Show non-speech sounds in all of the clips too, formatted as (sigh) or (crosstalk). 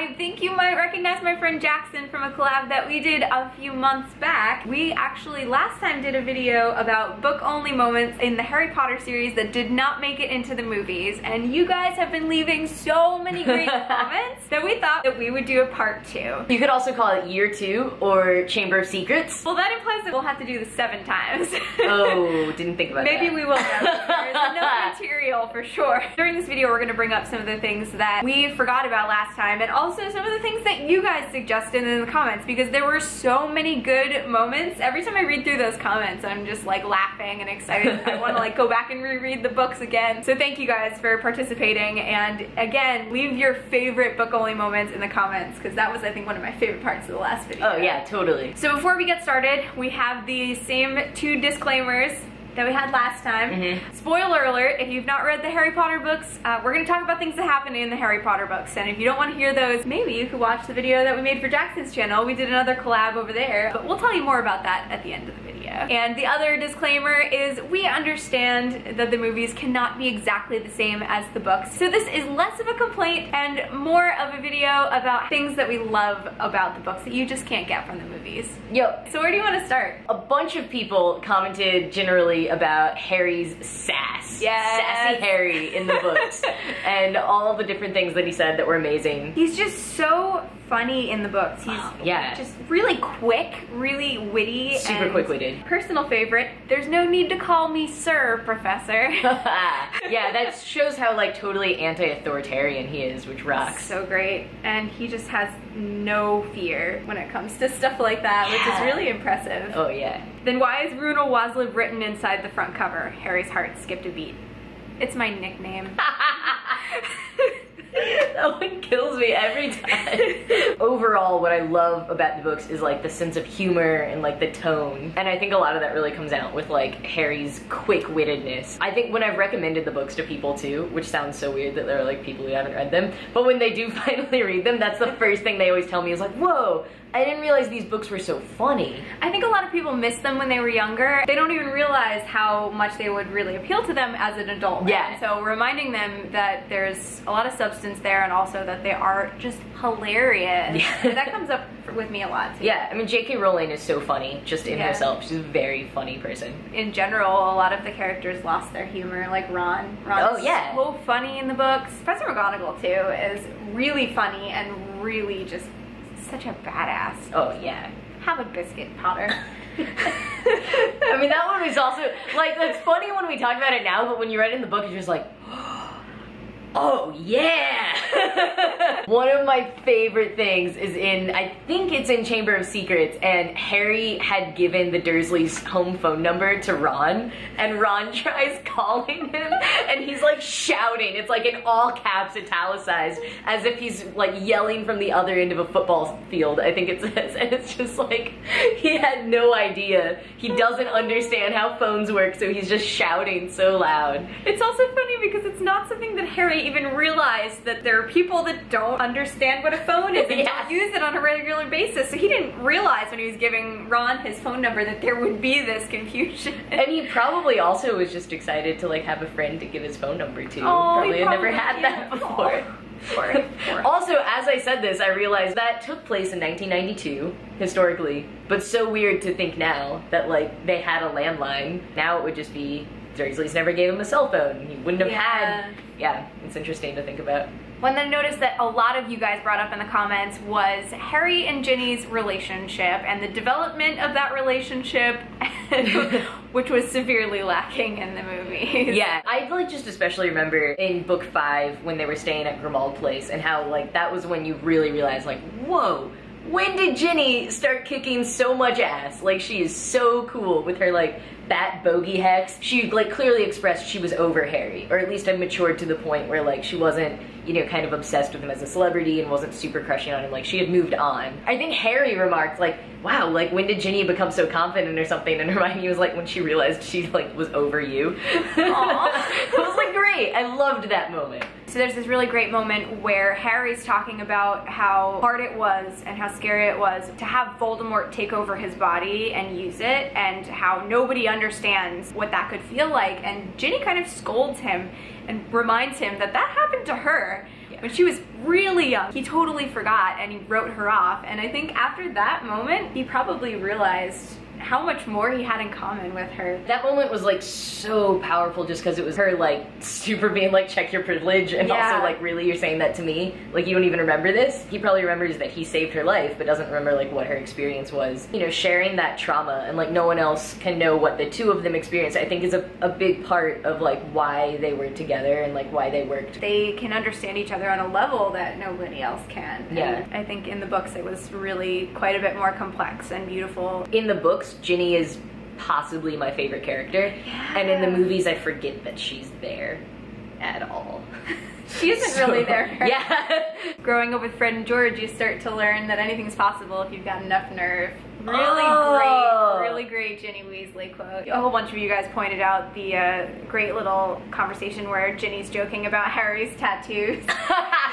I think you might recognize my friend Jackson from a collab that we did a few months back. We actually last time did a video about book only moments in the Harry Potter series that did not make it into the movies and you guys have been leaving so many great (laughs) comments that we thought that we would do a part two. You could also call it year two or Chamber of Secrets. Well that implies that we'll have to do this seven times. oh, (laughs) didn't think about it. Maybe that. we will There's enough (laughs) material for sure. During this video we're going to bring up some of the things that we forgot about last time and also some of the things that you guys suggested in the comments because there were so many good moments. Every time I read through those comments I'm just like laughing and excited. I want to like go back and reread the books again. So thank you guys for participating and again leave your favorite book only moments in the comments because that was I think one of my favorite parts of the last video. Oh yeah, totally. So before we get started, we have the same two disclaimers that we had last time. Mhm. Spoiler alert, if you've not read the Harry Potter books, uh, we're going to talk about things that happen in the Harry Potter books. And if you don't want to hear those, maybe you could watch the video that we made for Jackson's channel. We did another collab over there, but we'll tell you more about that at the end of the video. And the other disclaimer is we understand that the movies cannot be exactly the same as the books. So this is less of a complaint and more of a video about things that we love about the books that you just can't get from the movies. Yep. So where do you want to start? A bunch of people commented generally about Harry's sass. Yes. Sassy Harry in the books. (laughs) and all the different things that he said that were amazing. He's just so funny in the books. He's Yeah. just really quick, really witty, Super quick-witted. Personal favorite. There's no need to call me sir, professor. (laughs) yeah, that shows how like totally anti-authoritarian he is, which rocks. so great, and he just has no fear when it comes to stuff like that, which is really impressive. Oh yeah. Then why is Roonil Wazlib written inside the front cover? Harry's heart skipped a beat. It's my nickname. (laughs) (laughs) that one kills me every time. (laughs) Overall, what I love about the books is like the sense of humor and like the tone. And I think a lot of that really comes out with like Harry's quick-wittedness. I think when I've recommended the books to people too, which sounds so weird that there are like people who haven't read them, but when they do (laughs) finally read them, that's the first thing they always tell me is like, whoa, I didn't realize these books were so funny. I think a lot of people miss them when they were younger. They don't even realize how much they would really appeal to them as an adult. Yeah. And so reminding them that there's a lot of substance there and also that they are just hilarious. Yeah. that comes up with me a lot too. Yeah, I mean J.K. Rowling is so funny just in Yeah. herself. She's a very funny person. In general, a lot of the characters lost their humor, like Ron. Ron Oh, yeah. so funny in the books. Professor McGonagall too is really funny and really just such a badass. Oh yeah. Have a biscuit, Potter. (laughs) I mean, that one was also like it's funny when we talk about it now, but when you read it in the book, you're just like, (gasps) oh yeah. (laughs) (laughs) one of my favorite things is in I think it's in Chamber of Secrets, and Harry had given the Dursleys' home phone number to Ron, and Ron (laughs) tries calling him, and he's like shouting. It's like in all caps, italicized, as if he's like yelling from the other end of a football field. I think it says, and (laughs) it's just like he had no idea. He doesn't understand how phones work, so he's just shouting so loud. It's also funny because it's not something that Harry even realized that there are people that don't understand what a phone is and Yeah. (laughs) don't use it on a regular basis. So he didn't realize when he was giving Ron his phone number that there would be this confusion. And he probably also was just excited to like have a friend to give his phone number to. Oh, probably had never probably had that before. (laughs) Oh. Also, as I said this, I realized that took place in 1992, historically. But so weird to think now that like they had a landline. Now it would just be Dursley's never gave him a cell phone. He wouldn't have Yeah. had. Yeah, it's interesting to think about. One that I noticed that a lot of you guys brought up in the comments was Harry and Ginny's relationship and the development of that relationship, (laughs) which was severely lacking in the movies. Yeah, I like just especially remember in book five when they were staying at Grimmauld Place and how like that was when you really realized like, whoa, when did Ginny start kicking so much ass? Like she is so cool with her like that bogey hex. She like clearly expressed she was over Harry, or at least had matured to the point where like she wasn't, you know, kind of obsessed with him as a celebrity and wasn't super crushing on him. Like she had moved on. I think Harry remarked like, wow, like when did Ginny become so confident or something? And Hermione was like, when she realized she like was over you. (laughs) it was like great. I loved that moment. So there's this really great moment where Harry's talking about how hard it was and how scary it was to have Voldemort take over his body and use it and how nobody understands what that could feel like and Ginny kind of scolds him and reminds him that that happened to her. when she was really young. He totally forgot and he wrote her off. And I think after that moment, he probably realized how much more he had in common with her. That moment was like so powerful just because it was her like super being like check your privilege and Yeah. also like really you're saying that to me like you don't even remember this he probably remembers that he saved her life but doesn't remember like what her experience was you know sharing that trauma and like no one else can know what the two of them experienced I think is a, a big part of like why they were together and like why they worked They can understand each other on a level that nobody else can. And Yeah. I think in the books it was really quite a bit more complex and beautiful. in the books Ginny is possibly my favorite character and in the movies I forget that she's there at all (laughs) She isn't really So- there. yeah (laughs) Growing up with Fred and George, you start to learn that anything's possible if you've got enough nerve. Really Oh. great, really great Ginny Weasley quote. A whole bunch of you guys pointed out the uh, great little conversation where Ginny's joking about (laughs) Harry's tattoos.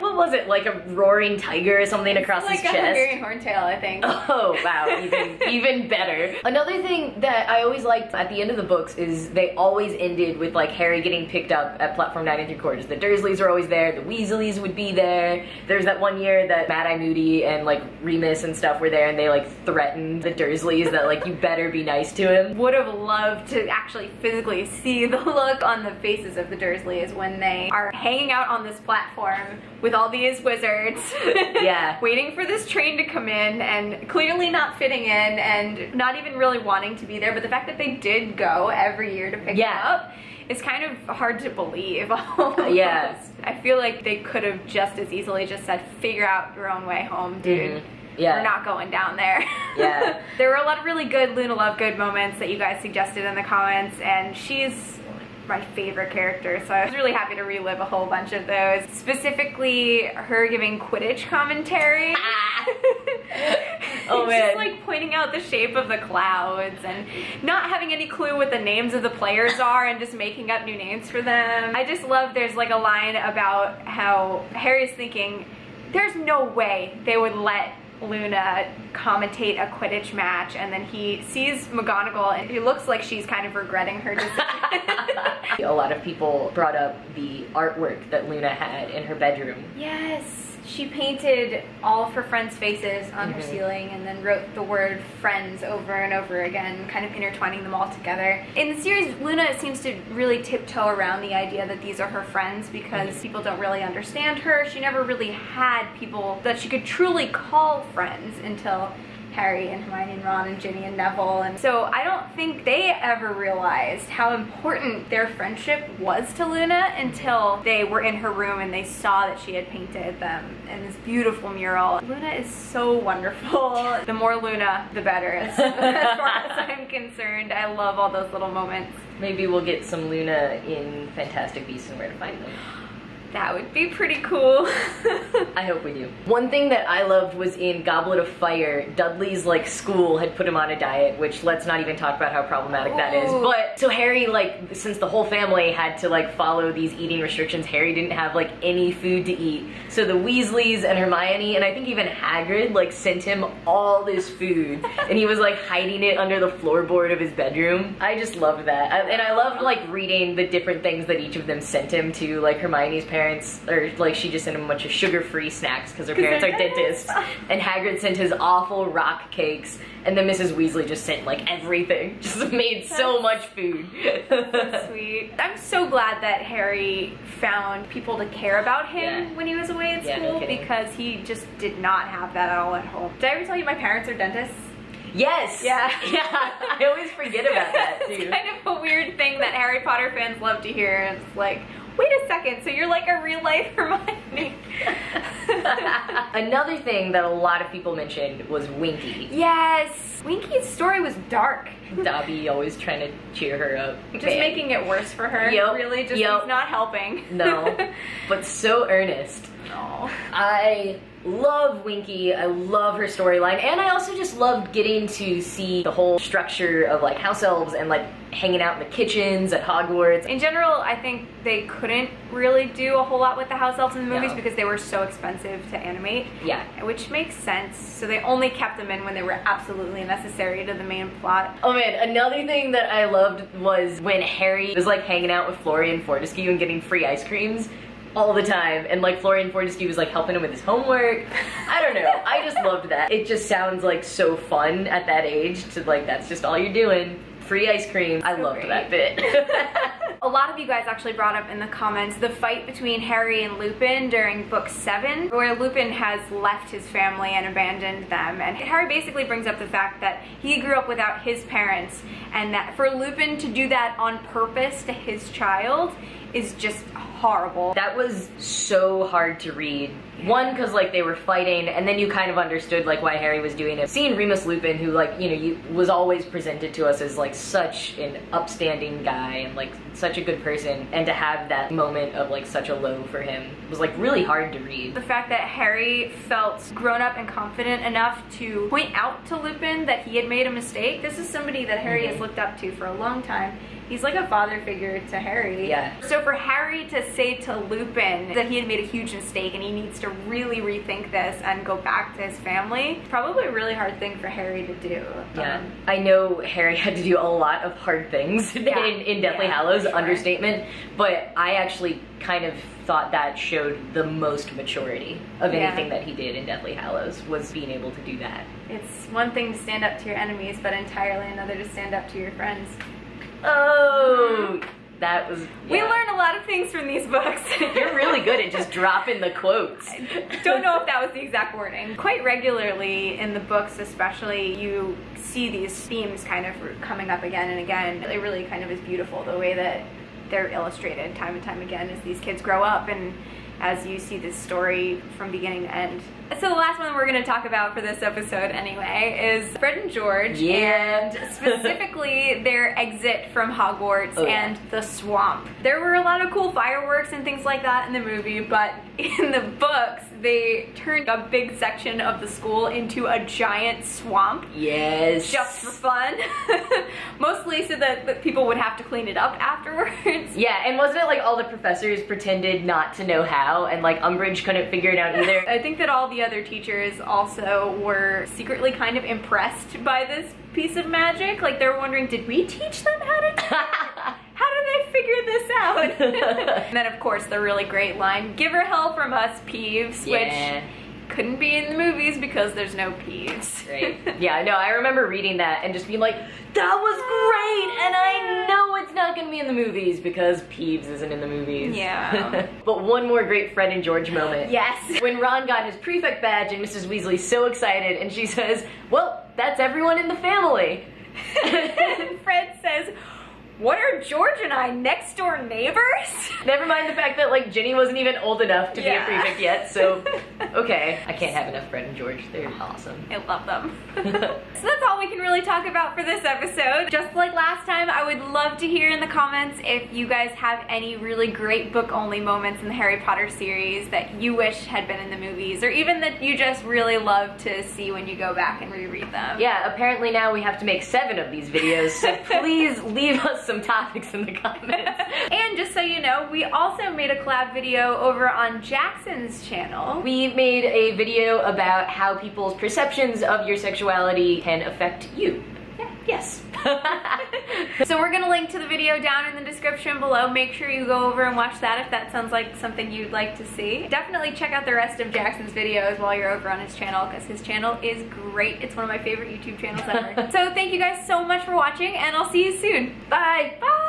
What was it like a roaring tiger or something across like his a chest Hungarian horntail, I think. (laughs) Oh wow, (laughs) even even better. Another thing that I always liked at the end of the books is they always ended with like Harry getting picked up at platform nine and three quarters. The Dursleys were always there, the Weasleys would be there. There's that one year that Mad Eye Moody and like Remus and stuff were there and they like threatened the Dursleys that like you better be nice to him. Would have loved to actually physically see the look on the faces of the Dursleys when they are hanging out on this platform with all these wizards. (laughs) Yeah. waiting for this train to come in and clearly not fitting in and not even really wanting to be there. But the fact that they did go every year to pick Yeah. up is kind of hard to believe. (laughs) almost. Yeah. I feel like they could have just as easily just said, figure out your own way home, dude. Mhm. Yeah. We're not going down there. (laughs) Yeah. there were a lot of really good Luna Lovegood moments that you guys suggested in the comments, and she's my favorite character, so I was really happy to relive a whole bunch of those. Specifically, her giving Quidditch commentary. Ah. (laughs) Oh, Just man. like pointing out the shape of the clouds and not having any clue what the names of the players are and just making up new names for them. I just love there's like a line about how Harry's thinking there's no way they would let Luna commentate a Quidditch match and then he sees McGonagall and it looks like she's kind of regretting her decision. (laughs) a lot of people brought up the artwork that Luna had in her bedroom. Yes, she painted all of her friends' faces on her Mhm. ceiling and then wrote the word friends over and over again, kind of intertwining them all together. In the series, Luna seems to really tiptoe around the idea that these are her friends because Mhm. people don't really understand her. She never really had people that she could truly call friends until Harry and Hermione and Ron and Ginny and Neville. And so I don't think they ever realized how important their friendship was to Luna until they were in her room and they saw that she had painted them in this beautiful mural. Luna is so wonderful. (laughs) The more Luna, the better (laughs) as, far as I'm concerned. I love all those little moments. Maybe we'll get some Luna in Fantastic Beasts and Where to Find Them. That would be pretty cool. (laughs) I hope we do. One thing that I loved was in Goblet of Fire, Dudley's like school had put him on a diet, which let's not even talk about how problematic that is. But so Harry, like, since the whole family had to like follow these eating restrictions, Harry didn't have like any food to eat. So the Weasleys and Hermione, and I think even Hagrid, like sent him all this food, (laughs) and he was like hiding it under the floorboard of his bedroom. I just loved that, I, and I loved like reading the different things that each of them sent him to. Like Hermione's parents, or like she just sent him a bunch of sugar-free snacks because her parents they're dentists, and Hagrid sent his awful rock cakes, and then Mrs. Weasley just sent like everything, (laughs) just made so much food. Sweet. I'm so glad that Harry found people to care about him Yeah. when he was away at Yeah, no school kidding. because he just did not have that at all at home. Did I ever tell you my parents are dentists? yes. Yeah. (laughs) Yeah. I always forget about that (laughs) too. it's kind of a weird thing that Harry Potter fans love to hear. It's like, wait a second, so you're like a real life (laughs) Hermione. (laughs) Another thing that a lot of people mentioned was Winky. yes. Winky's story was dark. Dobby always trying to cheer her up. Just Man. making it worse for her. Yep, Really, just yep. not helping. No, (laughs) but so earnest. Aw. I love Winky. I love her storyline, and I also just loved getting to see the whole structure of like house elves and like hanging out in the kitchens at Hogwarts. In general, I think they couldn't really do a whole lot with the house elves in the movies No. because they were so expensive to animate, Yeah. which makes sense. So they only kept them in when they were absolutely necessary to the main plot. Oh man, another thing that I loved was when Harry was like hanging out with Florian Fortescue and getting free ice creams. all the time. And like Florian Fortescue was like helping him with his homework. I don't know. I just (laughs) loved that. It just sounds like so fun at that age to like, that's just all you're doing. Free ice cream. I So loved great. that bit. (laughs) A lot of you guys actually brought up in the comments the fight between Harry and Lupin during book seven, where Lupin has left his family and abandoned them. And Harry basically brings up the fact that he grew up without his parents, and that for Lupin to do that on purpose to his child is just horrible. That was so hard to read. One, because like they were fighting, and then you kind of understood like why Harry was doing it. Seeing Remus Lupin, who like you know you, was always presented to us as like such an upstanding guy and like such a good person, and to have that moment of like such a low for him was like really hard to read. The fact that Harry felt grown up and confident enough to point out to Lupin that he had made a mistake. This is somebody that Harry has mm-hmm. looked up to for a long time. He's like a father figure to Harry. Yeah. So for Harry to say to Lupin that he had made a huge mistake and he needs to really rethink this and go back to his family, probably a really hard thing for Harry to do. Yeah, Um, I know Harry had to do a lot of hard things (laughs) Yeah. in, in Deathly Yeah, Hallows, sure. understatement, but I actually kind of thought that showed the most maturity of Yeah. anything that he did in Deathly Hallows was being able to do that. it's one thing to stand up to your enemies, but entirely another to stand up to your friends. Oh, that was. We learn a lot of things from these books. (laughs) You're really good at just (laughs) dropping the quotes. I Don't know if that was the exact wording. Quite regularly in the books, especially, you see these themes kind of coming up again and again. It really kind of is beautiful the way that they're illustrated time and time again as these kids grow up and as you see this story from beginning to end. So the last one we're going to talk about for this episode anyway is Fred and George Yeah. and specifically (laughs) their exit from Hogwarts Oh, yeah. and the swamp. There were a lot of cool fireworks and things like that in the movie, but (laughs) in the books, they turned a big section of the school into a giant swamp Yes. just for fun. (laughs) Mostly so that, that people would have to clean it up afterwards. Yeah, and wasn't it like all the professors pretended not to know how, and like Umbridge couldn't figure it out either? I think that all the other teachers also were secretly kind of impressed by this piece of magic. Like they're wondering, did we teach them how to do? (laughs) How did they figure this out? (laughs) and then of course the really great line, give her hell from us, Peeves, Yeah. which couldn't be in the movies because there's no Peeves. Right. Yeah, no, I remember reading that and just being like, that was (laughs) great! And I know it's not gonna be in the movies because Peeves isn't in the movies. Yeah. (laughs) but one more great Fred and George moment. yes. When Ron got his prefect badge and Mrs. Weasley's so excited and she says, well, that's everyone in the family. (laughs) Fred says, what are George and I, next door neighbors? (laughs) Never mind the fact that like Ginny wasn't even old enough to Yeah. be a prefect yet, so (laughs) okay. I can't have enough Fred and George. They're awesome. I love them. (laughs) so that's all we can really talk about for this episode. Just like last time, I would love to hear in the comments if you guys have any really great book only moments in the Harry Potter series that you wish had been in the movies, or even that you just really love to see when you go back and reread them. Yeah, apparently now we have to make seven of these videos, so please leave us some topics in the comments. (laughs) and just so you know, we also made a collab video over on Jackson's channel. We made a video about how people's perceptions of your sexuality can affect you. Yes. (laughs) So we're gonna link to the video down in the description below. Make sure you go over and watch that if that sounds like something you'd like to see. Definitely check out the rest of Jackson's videos while you're over on his channel because his channel is great. It's one of my favorite YouTube channels ever. (laughs) so thank you guys so much for watching and I'll see you soon. Bye. Bye!